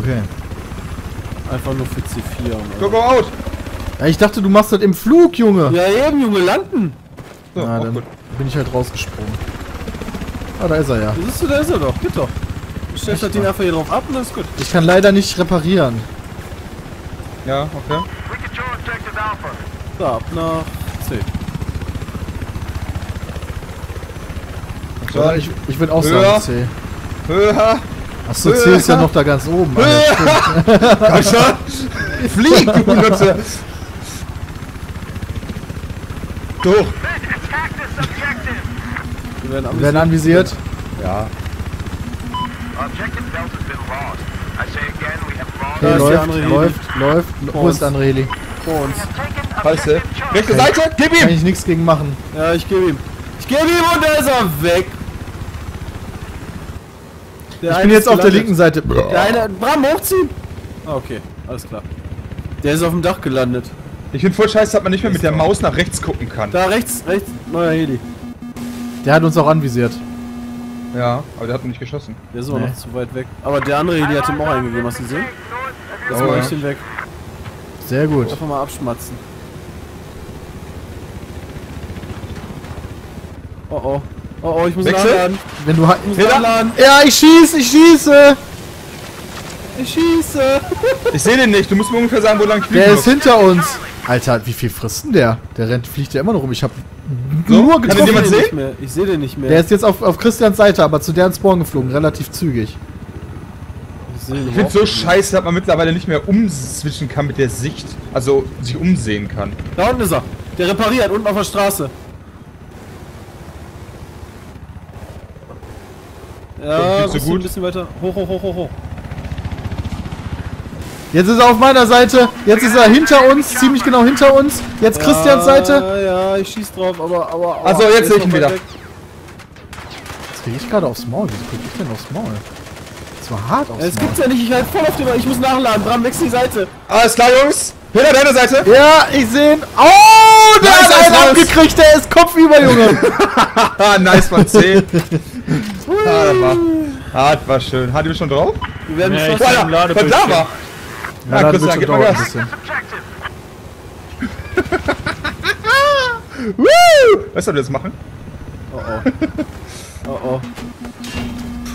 Okay. Einfach nur für C4. und- Go, go out! Ja, ich dachte, du machst das im Flug, Junge. Ja eben, Junge, landen! So, Na, dann gut. bin ich halt rausgesprungen. Ah, da ist er ja. Da siehst du, da ist er doch. Geht doch. Du stellst das Ding einfach hier drauf ab und dann ist gut. Ich kann leider nicht reparieren. Ja, okay. So, ab nach C. So, ich, ich würde auch Höher. sagen C. Höher! Achso, C ist ja noch da ganz oben. Ah. Komm schon! Flieg, du Nutze! Durch! Wir werden Wir werden anvisiert. Ja. Okay, läuft, Heli. läuft, läuft. Wo ist der andere Heli? vor uns. Scheiße. Rechte. Seite, gib Kann ihm! ich nichts gegen machen. Ja, ich gebe ihm. Ich gebe ihm und da ist er weg. Der Ich bin jetzt ist auf der linken Seite. Der eine. Bram, hochziehen! Ah, okay. Alles klar. Der ist auf dem Dach gelandet. Ich finde voll scheiße, dass man nicht mehr mit der Maus nach rechts gucken kann. Da rechts, rechts, neuer Heli. Der hat uns auch anvisiert. Ja, aber der hat noch nicht geschossen. Der ist aber Nee. noch zu weit weg. Aber der andere Heli hat ihm auch eingegeben, hast du gesehen? Jetzt Oh, ja. ich den weg. Sehr gut. Einfach mal abschmatzen. Oh oh. Oh oh, ich muss Wechsel? nachladen. Wenn du halt. Ich muss. Ja, ich schieße, ich schieße! Ich schieße. Ich sehe den nicht, du musst mir ungefähr sagen, wo lang ich Der ist hinter uns. Alter, wie viel frisst denn der? Der rennt, fliegt ja immer noch rum. Ich hab So, nur kann den getroffen. jemand Ich sehe den sehen? nicht mehr. Ich sehe den nicht mehr. Der ist jetzt auf, auf Christians Seite, aber zu deren Spawn geflogen, relativ zügig. ich finde so scheiße, dass man mittlerweile nicht mehr umswitchen kann mit der Sicht. Also sich umsehen kann. Da unten ist er. Der repariert, unten auf der Straße. Ja, so gut? ein bisschen weiter. Hoch, hoch, hoch, hoch, hoch. Jetzt ist er auf meiner Seite. Jetzt ist er hinter uns, ziemlich genau hinter uns. Jetzt Christians Seite. Ja, ja, ich schieß drauf, aber, aber. aber Also, jetzt der ist sehe ich ihn wieder. weg. Jetzt krieg ich gerade aufs Maul. Wieso krieg ich denn aufs Maul? Das war hart aufs Es Maul. gibt's ja nicht, ich halt voll auf dem. Ich muss nachladen. Bram, wechsel die Seite. Alles klar, Jungs. Peter, deine Seite. Ja, ich sehe ihn. Oh, der Nice, hat einen abgekriegt. Der ist kopfüber, Junge. Nice von 10. ah, das war, ah, das war schön. Hat ihr schon drauf? Wir werden Nee, Ladebildschirm. von da war. Ja, Ja, das Christian, gib schon mal ein Gas. bisschen. Woo! Weißt du, was wir jetzt machen? Oh oh. Oh oh.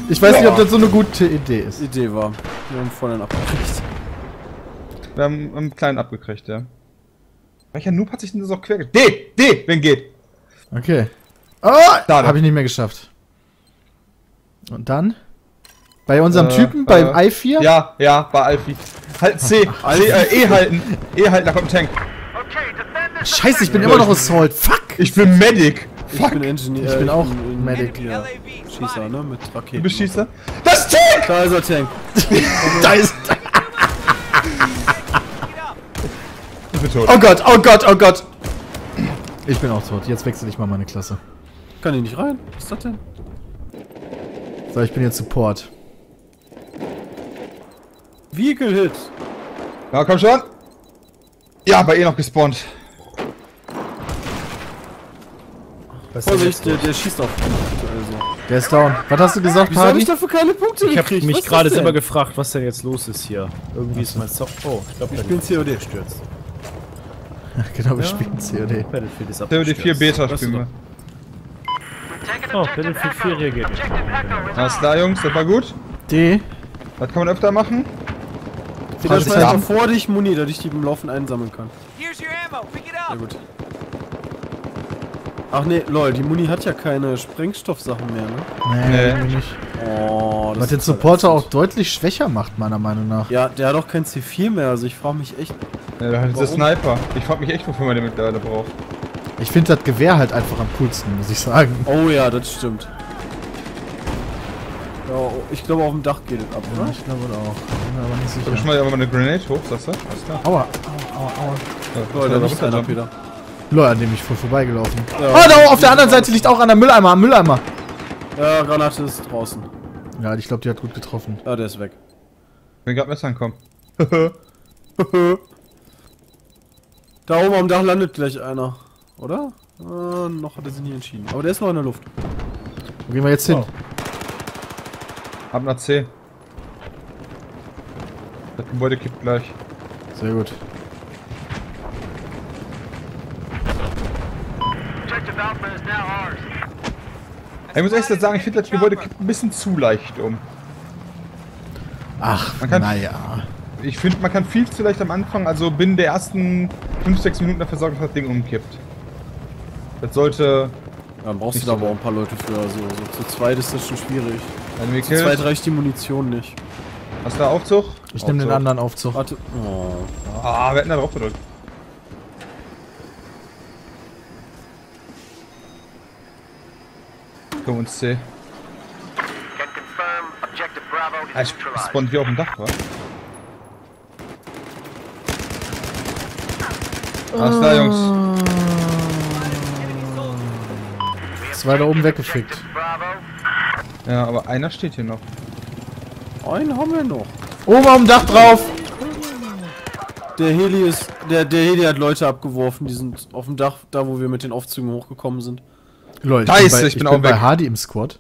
Ich weiß nicht, ob das so eine gute Idee ist. Idee war. Wir haben voll einen abgekriegt. Wir haben einen kleinen abgekriegt, ja. Welcher Noob hat sich denn das auch quer... D! D! Wenn geht! Okay. Oh, Da, da. habe ich nicht mehr geschafft. Und dann? Bei unserem Äh, Typen, beim äh, i4? Ja, ja, bei Alfie. Halt C. C äh, E halten. E halten, da kommt ein Tank. Scheiße, ich bin immer noch Assault. Fuck! Ich bin Medic. Ich Fuck. bin Ingenieur. Ich bin auch in- Medic. Ja. Schießer, ne? Mit Raketen. Du bist Schießer. Das Tank! Da ist er Tank. Da ist. Ich bin tot. Oh Gott, oh Gott, oh Gott! Ich bin auch tot. Jetzt wechsle ich mal meine Klasse. Kann ich nicht rein? Was ist das denn? So, ich bin jetzt Support. Vehicle Hit. Ja, komm schon. Ja, bei E noch gespawnt. Was Vorsicht, der, der schießt auf also. Der ist down. Was hast du gesagt, Wieso habe ich dafür keine Punkte Ich habe gekriegt? mich Was ist gerade selber gefragt, was denn jetzt los ist hier. Irgendwie ist mein Soft. Oh, ich glaube, Ich bin COD stürzt. genau, wir spielen COD. Battlefield ist COD 4 Beta spielen wir. Oh, Battlefield 4 reagiert nicht. Alles klar, Jungs, das war gut. D. Das kann man öfter machen. Schmeiß hab- mal vor dich Muni, dass ich die im Laufen einsammeln kann. Here's your ammo. Pick it Ja up. gut. Ach nee, lol, die Muni hat ja keine Sprengstoffsachen mehr, ne? Nee, Nee. nicht. Oh, das Was den Supporter auch deutlich schwächer macht, meiner Meinung nach. Ja, der hat auch kein C4 mehr, also ich frage mich echt. Ja, hat der Warum? Sniper. Ich frag mich echt, wofür man den mittlerweile braucht. Ich finde das Gewehr halt einfach am coolsten, muss ich sagen. Oh ja, das stimmt. Ja, ich glaube auf dem Dach geht es ab, Ja, oder? ich glaube auch. Bin mir aber nicht sicher. schmeiß aber mal eine Grenade hoch, sagst du? Alles klar. Aua, aua, aua, aua. Ja, da einer, jumpen. Peter. Lol, an dem ich voll vorbeigelaufen. Ja, Oh, da auf der anderen Seite liegt auch einer Mülleimer, am Mülleimer. Ja, Granate ist draußen. Ja, ich glaube, die hat gut getroffen. Ja, der ist weg. Wenn gerade Messer ankommen. Da oben am Dach landet gleich einer. Oder? Äh, noch hat er sich nicht entschieden. Aber der ist noch in der Luft. Wo gehen wir jetzt hin? Oh. Ab nach C. Das Gebäude kippt gleich. Sehr gut. Ich muss echt sagen, ich finde das Gebäude kippt ein bisschen zu leicht um. Ach, Man kann- naja. Ich finde, man kann viel zu leicht am Anfang, also binnen der ersten 5-6 Minuten dafür sorgen, dass das Ding umkippt. Das sollte... Dann brauchst du da aber auch ein paar Leute für. Also so zu zweit ist das schon schwierig. Wenn wir Zu zweit reicht die Munition nicht. Hast du da Aufzug? Ich nehme den anderen Aufzug. Warte. Oh. Ah, wir hätten da drauf gedrückt. Komm uns C. Can confirm objective Bravo Ah, ich spawn hier auf dem Dach, wa? Was da, Jungs? Zwei da oben weggefickt. Bravo. Ja, aber einer steht hier noch. Einen haben wir noch. Oben auf dem Dach drauf! Der Heli ist. Der, der Heli hat Leute abgeworfen, die sind auf dem Dach, da wo wir mit den Aufzügen hochgekommen sind. Lol, ich Scheiße, bin bei, ich ich bin bin auch bei. Hardy im Squad.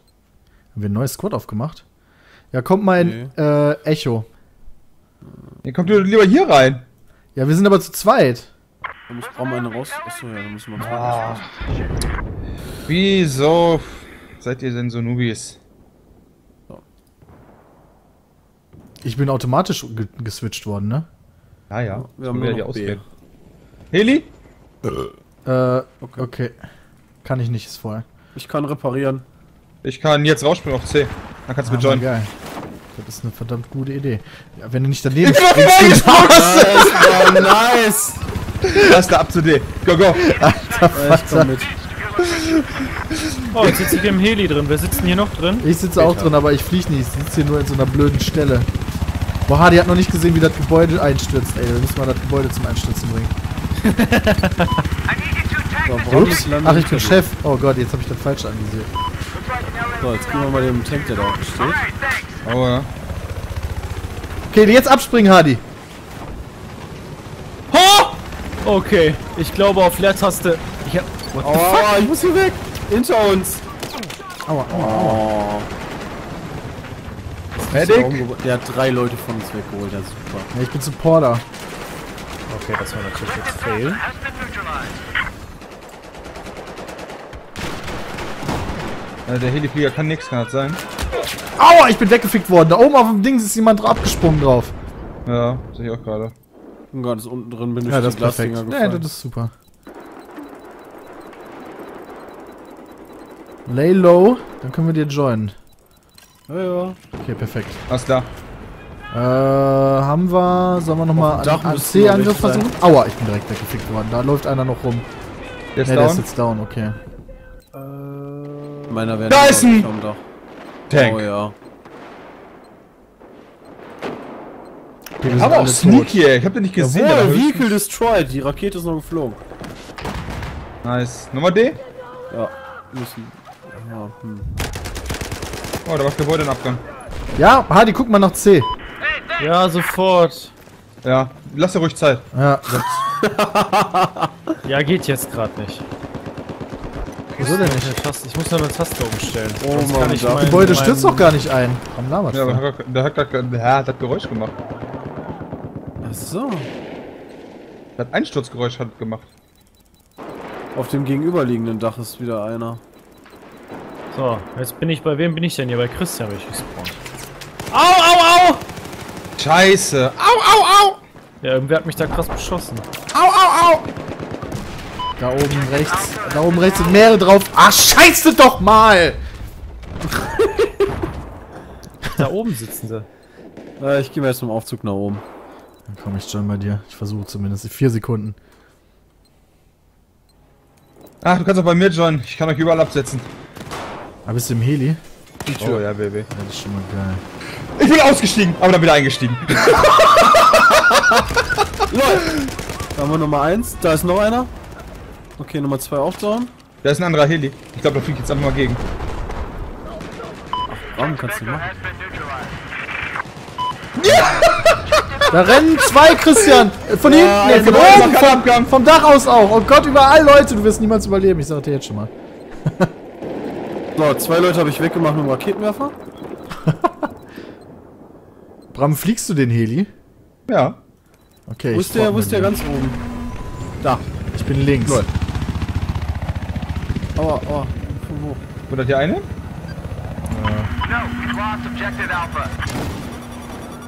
Haben wir ein neues Squad aufgemacht? Ja, kommt mal in äh, Echo. Ihr kommt lieber hier rein. Ja, wir sind aber zu zweit. Muss brauchen wir eine raus. Achso, ja, da müssen wir zwei Ah. raus. Wieso seid ihr denn so Nubis? Ich bin automatisch ge geswitcht worden, ne? Ah ja, Wir haben wieder die. Ausrede. Heli? Äh, okay. Kann ich nicht, ist voll. Ich kann reparieren. Ich kann jetzt rausspringen auf C. Dann kannst du Ah, mit joinen. geil. Das ist eine verdammt gute Idee. Ja, wenn du nicht daneben Ich bin springst, reingesprungen! nice! Da ist der ab zu D. Go, go! Ja, ich komm mit. Oh, jetzt sitze ich im Heli drin. Wer sitzt denn hier noch drin? Ich sitze auch drin, aber ich fliege nicht. Ich sitze hier nur in so einer blöden Stelle. Boah, Hardy hat noch nicht gesehen, wie das Gebäude einstürzt. Ey, wir müssen mal das Gebäude zum Einstürzen bringen. So, Ups. Ach, ich bin Chef. Oh Gott, jetzt habe ich das falsch anvisiert. Looks like an LMG. So, jetzt gehen wir mal dem Tank, der da unten steht. Ja. Okay, jetzt abspringen, Hardy. Ho! Okay, ich glaube auf Leertaste. Ich hab. What the Oh, ich muss hier weg! Hinter uns! Aua, aua, aua. Oh. Medic? Der hat drei Leute von uns weggeholt, ja super. Ja, ich bin Supporter. Okay, das war natürlich jetzt Fail. Neutralized. Äh, der Heliflieger kann nichts, kann das sein? Aua, ich bin weggefickt worden. Da oben auf dem Ding ist jemand abgesprungen drauf. Ja, sehe ich auch gerade. Und ganz unten drin bin ich Ja, das ist perfekt. Ja, das ist super. Lay low, dann können wir dir joinen. ja, ja. Okay, perfekt. Was da? Äh, haben wir, sollen wir nochmal einen C-Angriff versuchen? Aua, ich bin direkt weggefickt worden. Da läuft einer noch rum. Der ist Ne, der ist down. jetzt down, okay. Meiner wäre Da ist ein- am Dach. Tank. Oh ja. Okay, Aber auch tot. sneaky, ey. Ich hab den nicht gesehen. Jawohl, Vehicle destroyed. Die Rakete ist noch geflogen. Nice. Nummer D? Ja, müssen. Ja, hm. Oh, da war das Gebäude im Abgang. Ja, Hardy, guck mal nach C. Ja, sofort. Ja, lass dir ruhig Zeit. Ja, das, Ja, geht jetzt gerade nicht. wieso denn nicht? Ich muss noch eine Taste umstellen. Oh Sonst Mann, kann ich da- mein- Gebäude mein- stürzt doch gar nicht ein. Am labert Ja, aber hat- der hat, der hat das Geräusch gemacht. Ach so. Das Einsturzgeräusch hat gemacht. Auf dem gegenüberliegenden Dach ist wieder einer. So, jetzt bin ich bei wem bin ich denn hier? Bei Christian bin ich gespawnt. Au, au, au! Scheiße. Au, au, au! Ja, irgendwer hat mich da krass beschossen. Au, au, au! Da oben rechts, da oben rechts sind mehrere drauf. Ah, scheiße doch mal! Da oben sitzen sie. Äh, ich gehe mal jetzt dem Aufzug nach oben. Dann komm ich schon bei dir. Ich versuche zumindest. Vier Sekunden. Ach, du kannst auch bei mir joinen. Ich kann euch überall absetzen. Ah, bist du im Heli? Die Oh Tür. ja, Baby. Ja, das ist schon mal geil. Ich bin ausgestiegen, aber dann wieder eingestiegen. Da haben wir Nummer 1. Da ist noch einer. Okay, Nummer 2 auch down. Da ist ein anderer Heli. Ich glaube, da fliege ich jetzt einfach mal gegen. Warum kannst du machen? Da rennen zwei, Christian! Von hinten, nee, von genau, oben, vom, vom Dach aus auch. Oh Gott, überall Leute, du wirst niemals überleben. Ich sag dir jetzt schon mal. So, zwei Leute habe ich weggemacht mit dem Raketenwerfer. Bram, fliegst du den Heli? Ja. Okay, Wo ich ist der, wo ist der ganz oben? Da. Ich bin links. Lol. Aua, aua. Von wo? Oder die eine? Alpha.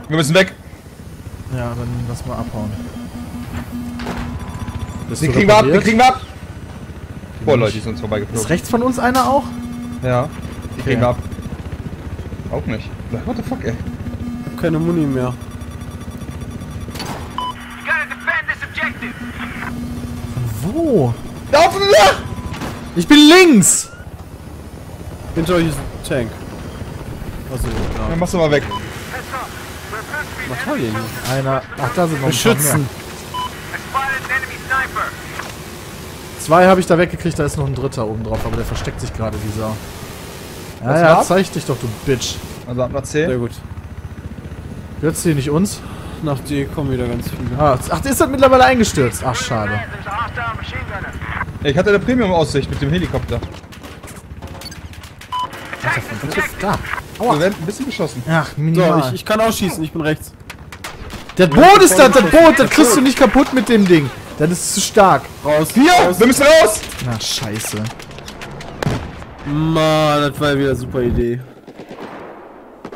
Wir müssen weg. Ja, dann lass mal abhauen. Den kriegen wir ab, den kriegen wir ab. Boah. Leute, die sind uns Ist vorbeigeflogen. rechts von uns einer auch? Ja. Die kriegen ab. Auch nicht. What the fuck, ey. Ich hab keine Muni mehr. Objective. Wo? Laufen Ich bin links! Hinter euch ist ein Tank. Also, Dann ja. machst du mal weg. Was soll denn? Einer. Ach, da sind noch ein Beschützen. paar I spotted an enemy sniper. mehr. Zwei habe ich da weggekriegt, da ist noch ein dritter oben drauf, aber der versteckt sich gerade wie Sau. Ja, ja, zeig dich doch, du Bitch. Also ab nach C. Sehr gut. Gehört's hier nicht uns? Nach D kommen wieder ganz viele. Ah, ach, der ist dann mittlerweile eingestürzt. Ach, schade. Ich hatte eine Premium-Aussicht mit dem Helikopter. Attack this objective. Da. Wir werden ein bisschen beschossen. Ach, So, minimal. ich, ich kann ausschießen, ich bin rechts. das Boot ist das, das Boot, das kriegst du nicht kaputt mit dem Ding. Das ist zu stark. Raus. Hier! Raus. Wir müssen raus! Na, scheiße. Mann, das war ja wieder eine super Idee.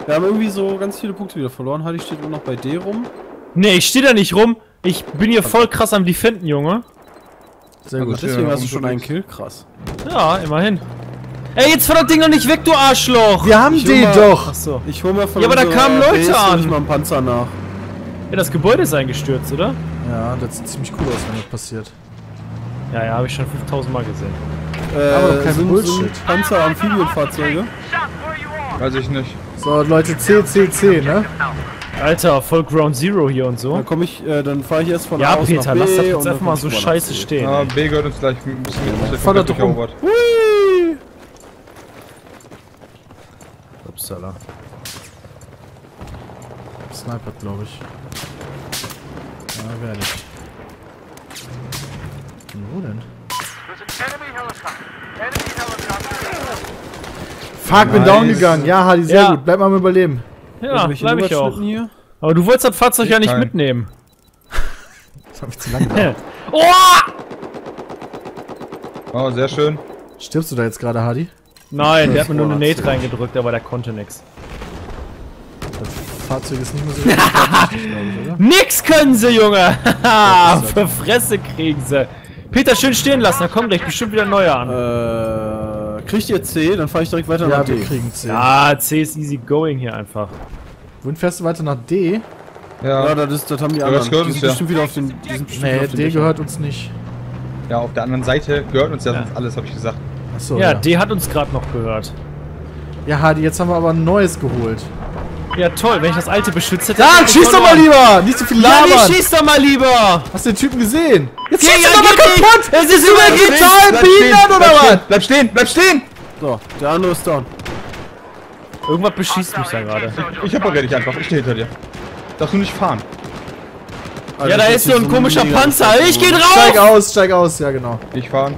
Wir haben irgendwie so ganz viele Punkte wieder verloren. Hadi steht nur noch bei D rum. Nee, ich stehe da nicht rum. Ich bin hier voll krass am Defenden, Junge. Sehr gut. deswegen ja, hast du schon einen. Kill. Krass. Ja, immerhin. Ey, jetzt fahr das Ding doch nicht weg, du Arschloch! Wir haben Ich den mal- doch. Achso. Ich hol mal von Ja, aber da kamen Leute Base an. nicht mal einen Panzer nach. Ja, das Gebäude ist eingestürzt, oder? Ja, das sieht ziemlich cool aus, wenn das passiert. Ja, ja, habe ich schon 5000 Mal gesehen. Äh, Aber doch kein sind, Bullshit. Sind Panzer, Amphibienfahrzeuge. Weiß ich nicht. So, Leute, C, C, C, ne? Alter, voll Ground Zero hier und so. Dann komme ich, äh, dann fahre ich erst von A Ja, aus Peter, nach B lass das jetzt einfach mal komm so scheiße stehen. Ja. B gehört uns gleich. Wir müssen mit Fahr durcherobert. Hui! Upsala. Sniper, glaube ich. Ja, werde ich. Und Wo denn? Fuck, bin Nice. down gegangen. Ja, Hadi, sehr Ja. gut. Bleib mal am Überleben. Ja, bleib ich auch. Hier? Aber du wolltest das Fahrzeug Ich ja nicht kein. mitnehmen. Das hat mich zu lange gedauert. oh! Oh, sehr schön. Stirbst du da jetzt gerade, Hadi? Nein, der hat mir nur eine Nate reingedrückt, aber der konnte nix. Fahrzeug ist nicht mehr so ich, oder? Nix können sie, Junge! Für Fresse kriegen sie. Peter, schön stehen lassen, da kommt gleich bestimmt wieder ein neuer an. Äh, kriegt ihr C, dann fahre ich direkt weiter Ja, nach wir D. kriegen C. Ja, C ist easy going hier einfach. Wohin fährst du weiter nach D? Ja, Ja, das, ist, das haben die Ja, anderen. das gehört die uns sind ja. bestimmt wieder auf den. Die sind bestimmt wieder Nee, auf den D Dächern. gehört uns nicht. ja, auf der anderen Seite gehört uns ja, Ja. sonst alles, habe ich gesagt. Achso, ja, ja. D hat uns gerade noch gehört. Ja, Hadi, jetzt haben wir aber ein neues geholt. Ja, toll, wenn ich das alte beschützt hätte. Da, hätte ich schieß doch mal lieber! Nicht so viel Ja, labern! nee, schieß doch mal lieber! Hast du den Typen gesehen? Jetzt Ja, schießt ja, er doch mal nicht. kaputt! Es ist über total Bleib behindert stehen, oder bleib was? stehen, Bleib stehen, bleib stehen! So, der andere ist down. Irgendwas beschießt mich da gerade. Ich repariere dich einfach, ich stehe hinter dir. Darfst du nicht fahren. Alter, Ja, da ist so ein komischer mega- Panzer. Ich geh Steig drauf! aus, steig aus, ja genau. Ich fahren.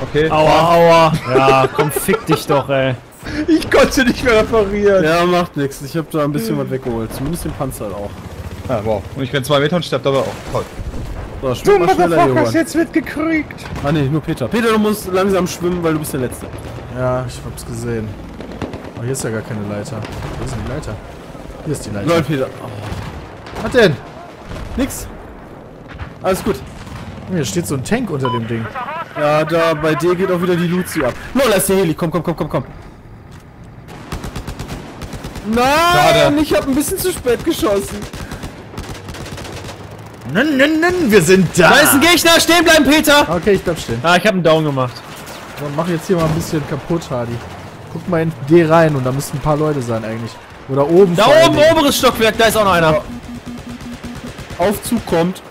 Okay. Aua, aua. Ja, komm, fick dich doch, ey. Ich konnte nicht mehr reparieren. Ja, macht nix. Ich hab da ein bisschen was weggeholt. Zumindest den Panzer auch. Ah, wow. Und ich renn zwei Meter und sterbe dabei auch. Toll. So, schwimm mal schneller, Johann. jetzt mitgekriegt. Ah ne, nur Peter. Peter, du musst langsam schwimmen, weil du bist der Letzte. Ja, ich hab's gesehen. Oh, hier ist ja gar keine Leiter. Wo ist denn die Leiter? Hier ist die Leiter. Lol, Peter. Oh, Was denn? nix. Alles gut. Hier steht so ein Tank unter dem Ding. Ja, da bei dir geht auch wieder die Luzi ab. Lol, da ist der Heli. Komm, komm, komm, komm, komm. Nein, Schade. ich hab ein bisschen zu spät geschossen. Nen, nen, nen, wir sind da! Da ist ein Gegner, stehen bleiben, Peter! Okay, ich bleib stehen. Ah, ich hab einen Down gemacht. So, mach jetzt hier mal ein bisschen kaputt, Hardy. Guck mal in D rein und da müssten ein paar Leute sein eigentlich. Oder oben Da oben, Dingen. oberes Stockwerk, da ist auch noch einer. Aufzug kommt.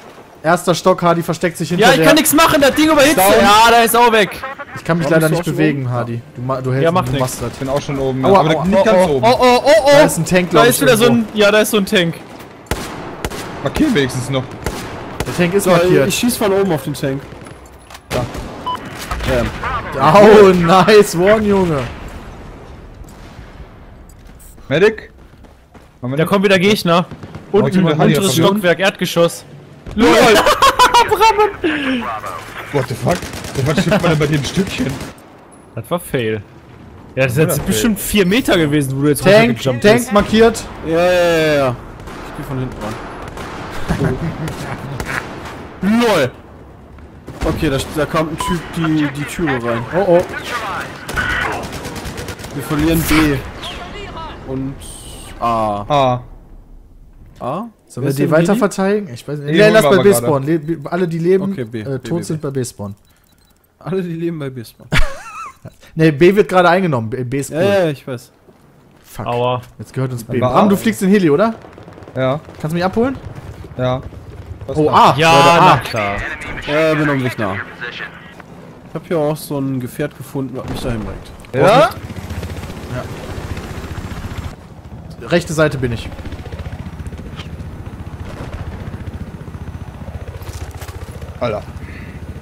Erster Stock, Hardy versteckt sich hinter Ja, ich der... kann nichts machen, das Ding überhitzt. Ja, da ist auch weg. Ich kann mich Warum leider nicht bewegen, oben? Hardy. Du, ma du hältst Ja, macht du machst das. Ich bin auch schon oben. Aua, aber aua, nicht oh, ganz oh, oben. Oh, oh, oh, oh. Da ist ein Tank, Da glaube ich. ist wieder so irgendwo. ein. Ja, da ist so ein Tank. Markieren wenigstens noch. Der Tank ist So, markiert. ich schieß von oben auf den Tank. Au, nice one, Junge. Medic? Da kommen wieder Gegner. Der Halle Unteres. Stockwerk, Erdgeschoss. LOL! What the fuck? Was stimmt man denn bei dem Stückchen? Das war Fail. Ja, das ist jetzt bestimmt vier Meter gewesen, wo du jetzt Tank, Tank bist. markiert. Ja, ja, ja, ja. Ich geh von hinten ran. LOL! Okay, da, da kam ein Typ die, die Türe rein. Oh oh. Wir verlieren B. Und A. Ah. A? Sollen wir die denn weiter Heli? verteidigen? Ich weiß nicht. Nee, lass bei B spawnen. Le alle, die leben, Okay, B, äh, B, tot B, sind bei B spawnen. Alle, die leben bei B spawn. Ne, B wird gerade eingenommen. B, B ist cool. Ja, ja, ich weiß. Fuck. Aua. Jetzt gehört uns B. Bram, du fliegst in Heli, oder? Ja, Kannst du mich abholen? ja. Was Oh? A. Ja, Leute, na A. klar. Ja, bin um mich nah. Ich hab hier auch so ein Gefährt gefunden, was mich dahin bringt. Ja? Rechte Seite bin ich. Alter.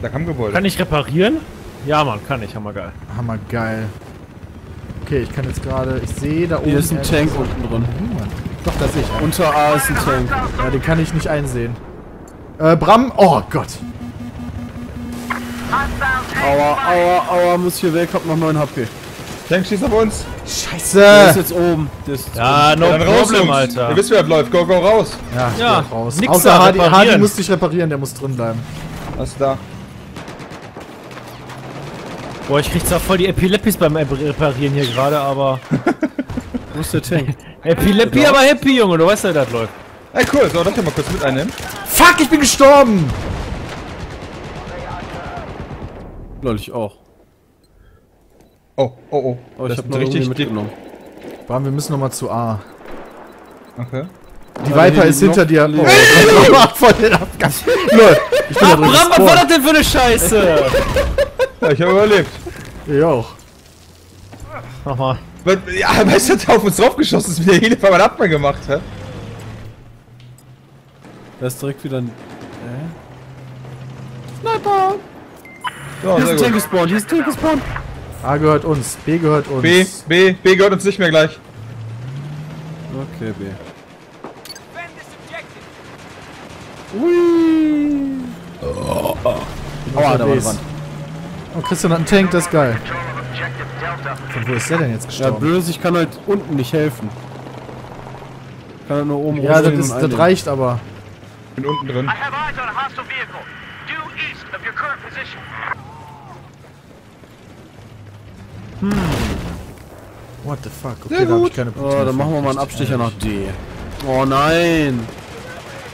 Da kam Gebäude. Kann ich reparieren? Ja, Mann, kann ich. Hammer geil. Hammer geil. Okay, ich kann jetzt gerade. Ich sehe da oben. Hier ist ein Tank unten drin. Niemand. Doch, da sehe ich einen. Unter A ist ein Tank. Ja, den kann ich nicht einsehen. Äh, Bram. Oh Gott. Aua, aua, aua, muss hier weg, hab noch 9 HP. Tank schießt auf uns. Der ist Scheiße. jetzt oben. Der ist jetzt Ja, no Ja, dann raus, problem, Jungs. Alter. Ihr wisst, das läuft. Go, go, raus. Ja, ich Ja, geh raus. nix Außer da, Hardy, Hardy muss dich reparieren, der muss drin bleiben. Was ist da? Boah, ich krieg zwar voll die Epilepis beim Reparieren hier gerade, aber... Wo ist der Tank? Epilepie, aber happy, Junge. Du weißt ja, wie das läuft. Ey, cool. So, das hier mal kurz mit einnehmen. Fuck, ich bin gestorben! Lol, ich auch. Oh, oh, oh. Aber ich Das hab noch richtig mitgenommen. Bram, wir müssen nochmal zu A. Okay. Die Aber Viper ist hinter dir. Oh, voll den Abgang. Lol, ich bin drin Bram, was war das denn für eine Scheiße? Ja, ich habe überlebt. Ich auch. Nochmal. Was- Ja, weißt du, hat auf uns draufgeschossen ist, wie der Heli auf einmal Abwehr gemacht hat. Da ist direkt wieder ein. So, Hier ist ein Tank gespawnt, hier ist ein Tank gespawnt. A gehört uns, B gehört uns. B, B, B gehört uns nicht mehr gleich. Okay, B. Aua, da war eine. Wand. Oh, Christian hat einen Tank, das ist geil. Von wo ist der denn jetzt Ja, gestorben? blöd ist, ich kann halt unten nicht helfen. Ich kann halt nur oben Ja, das, ist, und das reicht aber. Bin unten drin. Position. What the fuck? Okay, Sehr da gut. ich keine Oh, dann machen wir mal einen Abstecher nach D. Oh nein!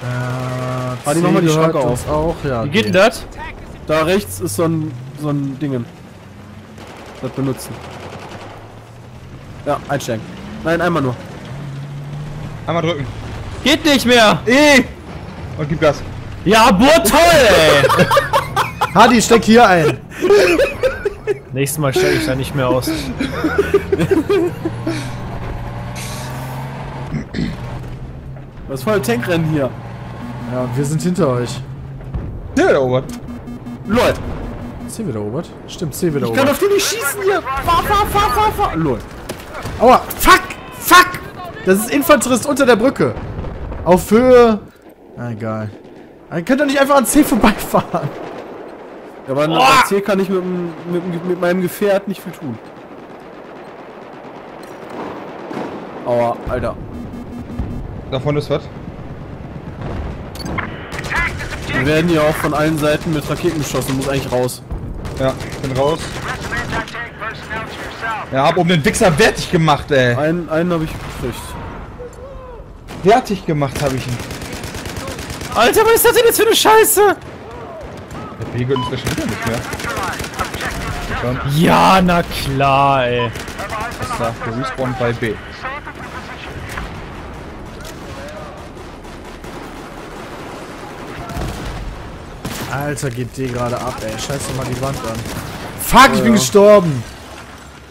Äh, Adi, C mach mal die Schranke uns auch, ja. Wie geht denn das? Da rechts ist so ein, so ein Dingen. Das benutzen. Ja, einsteigen. Nein, einmal nur. Einmal drücken. Geht nicht mehr. E! Und gib Gas. Ja, boah, toll, ey. Hardy, steck hier ein. Nächstes Mal steige ich da nicht mehr aus. Was voll Tankrennen hier. Ja, und wir sind hinter euch. Der erobert. LOL. C wird erobert? Stimmt, C wird Ich kann erobert. auf den nicht schießen hier. Fahr, fahr, fahr, fahr, fahr. LOL. Aua, fuck, fuck! Das ist Infanterist unter der Brücke. Auf Höhe. Ah, egal. Ihr könnt doch nicht einfach an C vorbeifahren. Ja, aber nach C kann ich mit, mit, mit meinem Gefährt nicht viel tun. Aua, Alter. Davon ist was. Wir werden hier auch von allen Seiten mit Raketen beschossen. Muss eigentlich raus. Ja, bin raus. Ja, hab um den Wichser fertig gemacht, ey. Einen, einen habe ich gekriegt. Fertig gemacht habe ich ihn. Alter, was ist das denn jetzt für eine Scheiße? Der B gehört uns gleich schon wieder nicht mehr. Ja, na klar, ey. ist da der Respawn bei B. Alter, geht D gerade ab, ey. Scheiß doch mal die Wand an. Fuck, ich bin gestorben.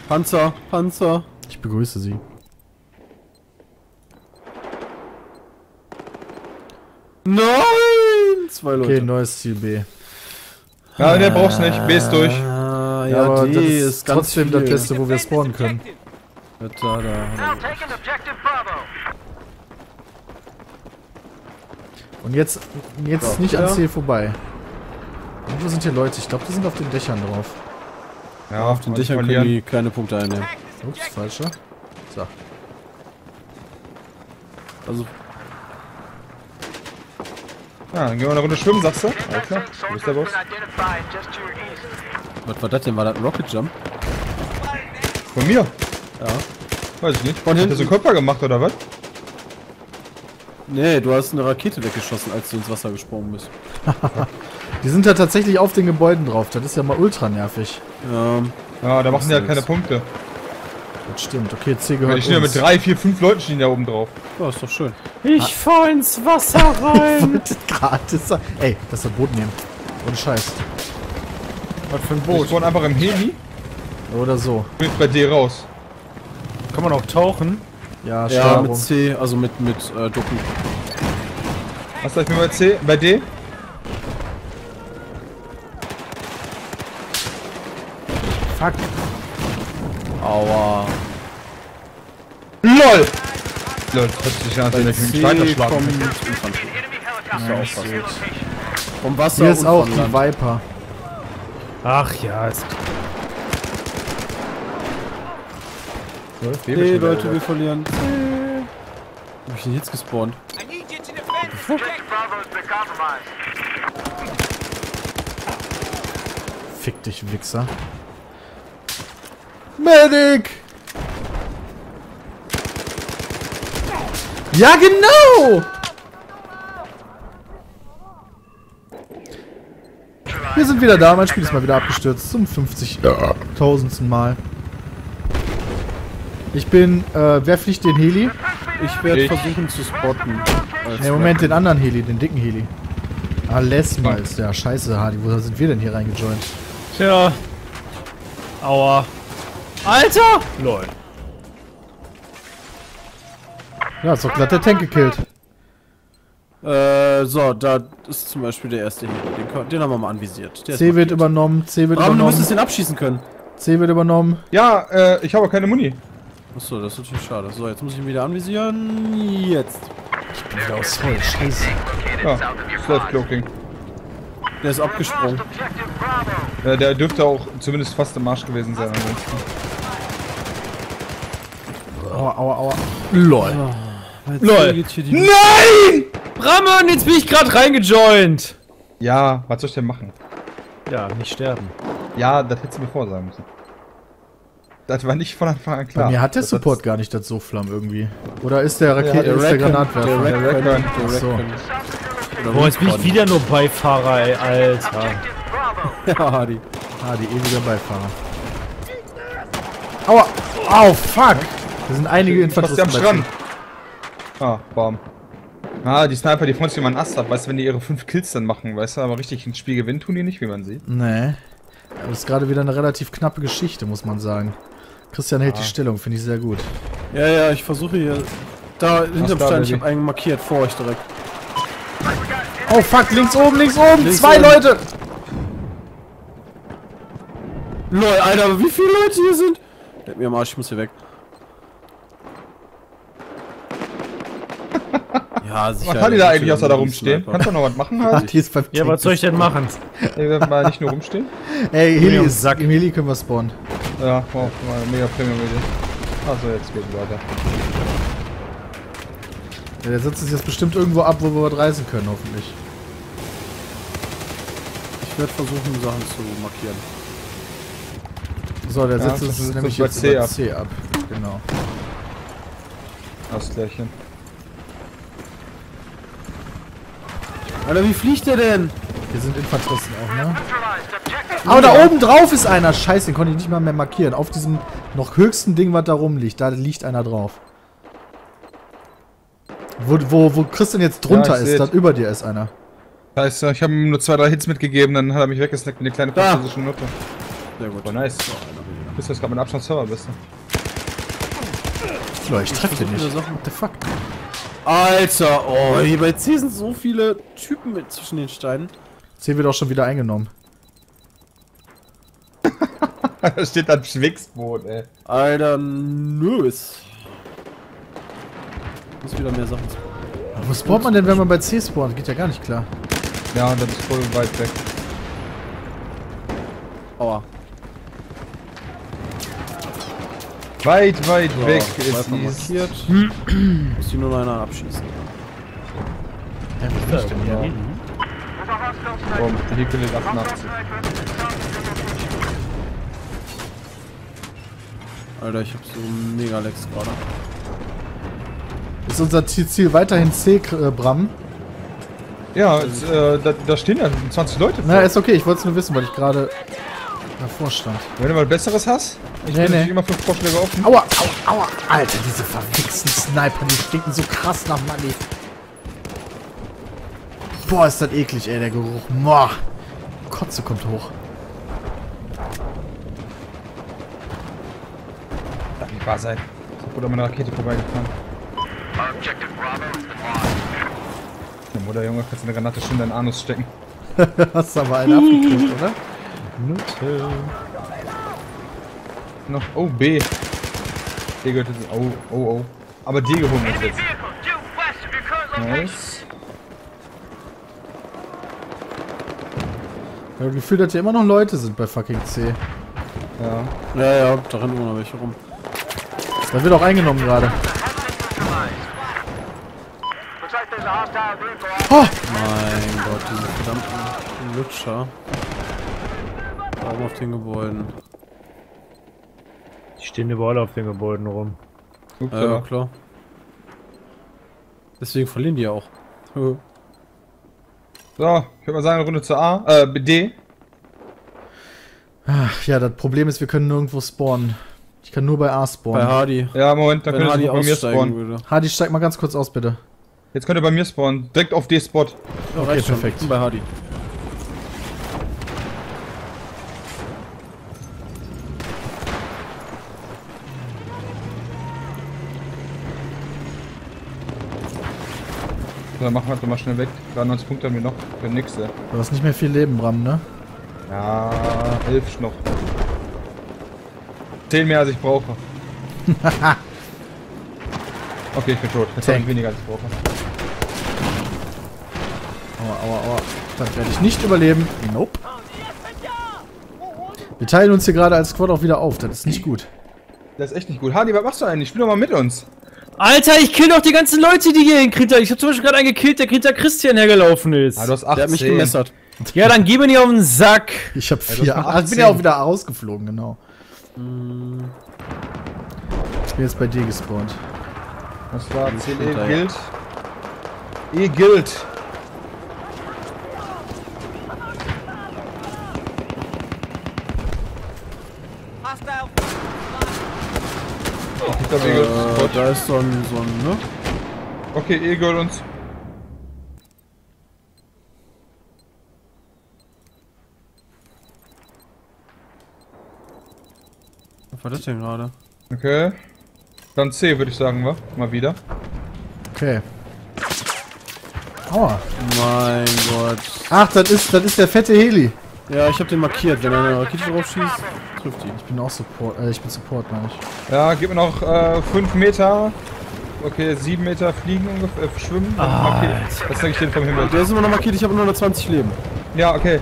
Panzer, Panzer. Ich begrüße Sie. Nein! Zwei Leute. Okay, neues Ziel B. Ja, der braucht's nicht. B ist durch. Ah, Ja, ja, aber das ist, ist ganz trotzdem viel. das Beste, wo wir spawnen können. Da, da, da. Und jetzt, jetzt So, nicht an ja. C vorbei. Irgendwo sind hier Leute. Ich glaube, die sind auf den Dächern drauf. Ja, Auf den Dächern können die keine Punkte einnehmen. Ups, falscher. So. Also, Ja, dann gehen wir eine Runde schwimmen, sagst du? Alles klar, du bist source der Boss. was war das denn? War das ein Rocket Jump? Von mir? Ja. Weiß ich nicht. Von Hat der hinten. so einen Körper gemacht oder was? Nee, du hast eine Rakete weggeschossen, als du ins Wasser gesprungen bist. Die sind da tatsächlich auf den Gebäuden drauf. Das ist ja mal ultra nervig. Ähm, Ja, da machen die halt keine. Punkte. Das stimmt. Okay, C gehört die stehen ja mit drei, vier, fünf Leuten stehen da oben drauf. ja, ist doch schön. Ich fahr ins Wasser rein. gratis sagen. Ey, das ist das Boot nehmen. Ohne Scheiß. Was für ein Ich Boot. spawn einfach im Heli, Oder so. bin jetzt bei D raus. Kann man auch tauchen? Ja, Ja, mit C, also mit, mit äh, Ducken. Was ich mir bei C? Bei D? Fuck. Aua. LOL! LOL, das hört sich an, wenn ich mit dem C Scheiter kommt schlagen. Infanterie. Enemy helicopter Ist ja on auch your was. location. Vom Wasser Hier ist und auch von die Land. Viper. Ach ja, ist Nee, wieder, Leute, wir verlieren. Wo hab ich denn jetzt gespawnt? Fick dich, Wichser. Medic! Ja, genau! Wir sind wieder da, mein Spiel ist mal wieder abgestürzt. Zum 50.000. Mal. Ich bin, äh, wer fliegt den Heli? Ich werde versuchen zu spotten. Ne, Moment, den anderen Heli, den dicken Heli. Ah, Lesma ist der. Scheiße, Hardy, wo sind wir denn hier reingejoint? Tja. Aua. Alter! Lol. Ja, ist doch glatt der Tank gekillt. Äh, so, da ist zum Beispiel der erste Heli. Den, den haben wir mal anvisiert. Der C ist wird übernommen, C wird Aber du übernommen, müsstest den abschießen können. C wird übernommen. Ja, äh, ich habe aber keine Muni. Achso, das ist natürlich schade. So, jetzt muss ich ihn wieder anvisieren. Jetzt. Wieder aus Holz, scheiße. Ja, Stealth Cloaking. Der ist abgesprungen. Ja, der dürfte auch zumindest fast im Arsch gewesen sein ansonsten. Aua, aua, aua. LOL. Lol. Hier die Nein! Ramon, jetzt bin ich gerade reingejoint. Ja, was soll ich denn machen? Ja, nicht sterben. Ja, das hättest du mir vorsagen müssen. Das war nicht von Anfang an klar. Bei mir hat der Das- Support gar nicht das so flamm irgendwie. Oder ist der Rakete, Ja, ist der Granatwerfer? Der Der Rack Rack- der Ach so. Boah, jetzt bin ich wieder nur Beifahrer, ey, Alter. Ja, Hardy. Die ewiger Beifahrer. Aua! Au, fuck! Da sind einige Fast am Infanteristen Strand. Ah, bam. Ah, die Sniper, die freuen sich immer einen Ast ab, weißt du, wenn die ihre fünf Kills dann machen, weißt du, aber richtig ins Spiel gewinnen tun die nicht, wie man sieht. Nee. Aber das ist gerade wieder eine relativ knappe Geschichte, muss man sagen. Christian hält die Stellung, finde ich sehr gut. Ja, ja, ich versuche hier. Da hinterm da, Stein, ich habe einen markiert vor euch direkt. Oh fuck, links oben, links oben! Links Zwei oben. Leute! Lol, Alter, wie viele Leute hier sind? Der hat mir am Arsch, ich muss hier weg. ja, sicher. Was hat die da eigentlich außer da Sniper. rumstehen? Kannst du noch was machen halt? Die ist Ja, was soll ich denn machen? Ey, mal nicht nur rumstehen? Ey, Heli ist, Sack. im Heli können wir spawnen. Ja, wow, mal mega Premium Idee. Achso, jetzt geht's weiter. Ja, der setzt sich jetzt bestimmt irgendwo ab, wo wir was reißen können, hoffentlich. Ich werde versuchen, Sachen zu markieren. So, der Ja, setzt das es nämlich bei jetzt C über ab. C ab. Genau. Ausgleichen. Alter, wie fliegt der denn? Hier sind Infanteristen auch, ne? Aber da oben drauf ist einer. Scheiße, den konnte ich nicht mal mehr markieren. Auf diesem noch höchsten Ding, was da rumliegt. Da liegt einer drauf. Wo, wo, wo Christian jetzt drunter ich ist, dann über dir ist einer. Scheiße, ich habe ihm nur zwei, drei Hits mitgegeben, dann hat er mich weggesnackt mit der kleinen französischen Note. Sehr gut. Oh, nice. Bist du jetzt gerade mit Abstand Server bist du? Leute, ich treffe den nicht. Sachen. What the fuck? Alter, oh, hier bei C sind so viele Typen mit zwischen den Steinen. C wird auch schon wieder eingenommen. da steht da ein Schwicksboot, ey. Alter, nös. Muss wieder mehr Sachen. Wo spawnt man denn, wenn man bei C spawnt? Geht ja gar nicht klar. Ja, das ist voll weit weg. Aua. Weit, weit So, weg ist dies. markiert. Muss die nur noch einer abschießen. Ja, wo bin denn hier? Können wir 88. Sniper. Sounds Alter, ich hab so mega Lex gerade. Ist unser Ziel, weiterhin C, äh, Bram? Ja, es, äh, da, da stehen ja 20 Leute. Na, vor. ist okay. Ich wollte es nur wissen, weil ich gerade davor stand. Wenn du mal Besseres hast, ich Nee, bin nee. immer fünf Vorschläge offen. Aua, aua, aua. Alter, diese verwichsten Sniper, die stinken so krass nach Money. Boah, ist das eklig, ey, der Geruch. Boah. Kotze kommt hoch. Darf nicht wahr sein. Oder meine Rakete vorbeigefahren. Objective Bravo is the boss. Ja, Mutter, Junge, kannst du eine Granate schon in deinen Anus stecken. Hast aber einen abgekriegt, oder? Noch, oh, B. D gehört jetzt, oh, oh, oh. Aber D geholt Enemy jetzt. Nice. Ich habe das Gefühl, dass hier immer noch Leute sind bei fucking C. Ja. Ja, ja, da rennen immer noch welche rum. Da wird auch eingenommen gerade. Oh, Mein Gott, diese verdammten Lutscher. Warum auf den Gebäuden? Die stehen überall auf den Gebäuden rum. Ups, Ja, ja, ja. klar. Deswegen verlieren die ja auch. So, ich würde mal sagen, Runde zu A, äh, D. Ach, ja, das Problem ist, wir können nirgendwo spawnen. Ich kann nur bei A Bei spawnen. Hardy. Ja, Moment, dann könnt Hardy ihr bei mir spawnen. würde. Hardy, steig mal ganz kurz aus, bitte. Jetzt könnt ihr bei mir spawnen. Direkt auf D-Spot. Okay, schon. perfekt. Ich bin bei Hardy. Dann machen wir doch mal schnell weg. 93 Punkte haben wir noch. Für ey. Du hast nicht mehr viel Leben, Bram, ne? Ja, 11 noch. 10 mehr als ich brauche. okay, ich bin tot. Jetzt habe ich weniger als ich brauche. Aua, aua, aua. Das werde ich nicht überleben. Nope. Wir teilen uns hier gerade als Squad auch wieder auf. Das ist nicht gut. Das ist echt nicht gut. Hardy, was machst du eigentlich? Spiel doch mal mit uns. Alter, ich kill doch die ganzen Leute, die hier hinter. Ich hab zum Beispiel gerade einen gekillt, der hinter Christian hergelaufen ist. Ah, du hast 18. Der hat mich gemessert. Ja, dann gib ihn nicht auf den Sack. Ich habe hast vier. noch Ach, ich bin 18. ja auch wieder rausgeflogen, genau. Ich bin jetzt bei dir gespawnt. Was war? Ich 10 bin E da, ja. gilt. E gilt. Ich glaub, E Äh, da ist so ein, so ein, ne? Okay, E gilt uns. Was war das denn gerade? Okay. Dann C, würde ich sagen, wa? Mal wieder. Okay. Aua. Mein Gott. Ach, das ist, das ist der fette Heli. Ja, ich hab den markiert. Wenn er eine Rakete drauf schießt, trifft ihn. Ich bin auch Support. Äh, ich bin Support, meine ich. Ja, gib mir noch 5 Meter. Okay, 7 Meter fliegen ungefähr, äh, schwimmen. Ah, okay. Das sag ich dir vom Himmel. Der ist immer noch markiert, ich habe nur noch 20 Leben. Ja, okay.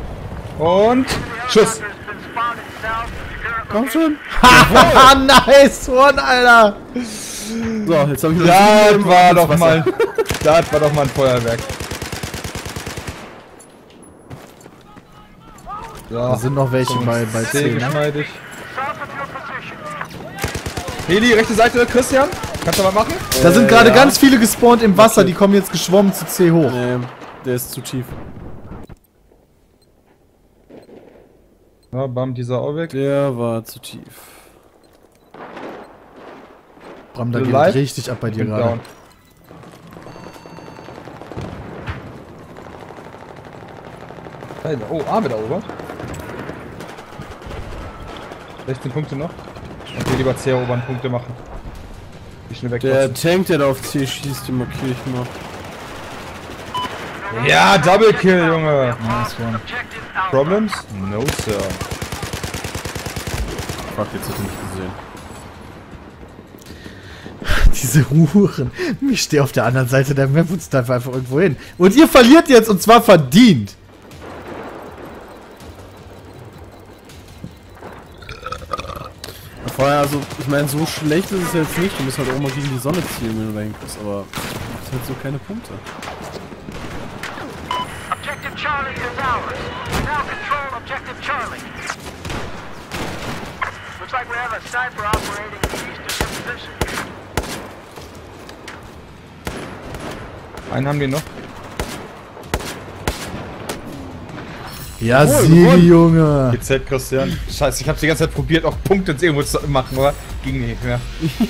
Und current Komm schon. Haha, nice one, Alter. So, jetzt habe ich noch Das war doch mal. Das war doch mal ein Feuerwerk. Da So, sind noch welche bei, bei C 10. Ne? geschmeidig. Heli, rechte Seite, Christian. Kannst du mal machen? Da sind Äh, gerade ja. ganz viele gespawnt im Wasser. Die kommen jetzt geschwommen zu C hoch. Nee, der ist zu tief. Ja, bam, dieser auch weg. Der war zu tief. Bram, da Du geht live? richtig ab bei dir gerade. down. Oh, A wird erobert. 16 Punkte noch. Okay, lieber C erobern, Punkte machen. Wie schnell weg. Der Tank, der da auf C schießt, den markiere ich noch. Ja, Double Kill, Junge. Nice one. Problems? No, sir. Fuck, jetzt hat er nicht gesehen. Diese Huren. Ich stehe auf der anderen Seite der Map und einfach irgendwo hin. Und ihr verliert jetzt und zwar verdient. Also, ich meine, so schlecht ist es jetzt nicht. Du musst halt auch mal gegen die Sonne zielen, wenn du da hinkommst, aber du hast halt so keine Punkte. Objective Charlie is ours. We now control Objective Charlie. Looks like we have a sniper operating in the eastern position. Einen haben wir noch. Ja, Jawohl, Sieg, gewonnen. Junge. GZ Christian. Scheiße, ich hab's die ganze Zeit probiert, auch Punkte irgendwo zu machen, aber ging nicht mehr.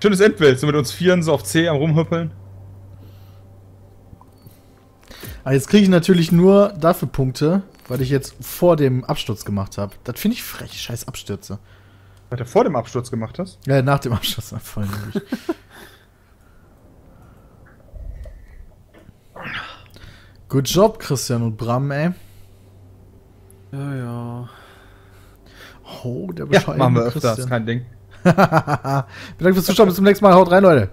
Schönes Endbild, so mit uns Vieren so auf C am rumhüppeln. Aber jetzt kriege ich natürlich nur dafür Punkte, weil ich jetzt vor dem Absturz gemacht habe. Das finde ich frech, scheiß Abstürze. Was du vor dem Absturz gemacht hast. Ja, nach dem Absturz. ah, Voll. Good job, Christian und Bram, ey. Ja, ja. Oh, der Ja, bescheidene machen wir öfter, ist kein Ding. Vielen Dank fürs Zuschauen, bis zum nächsten Mal. Haut rein, Leute.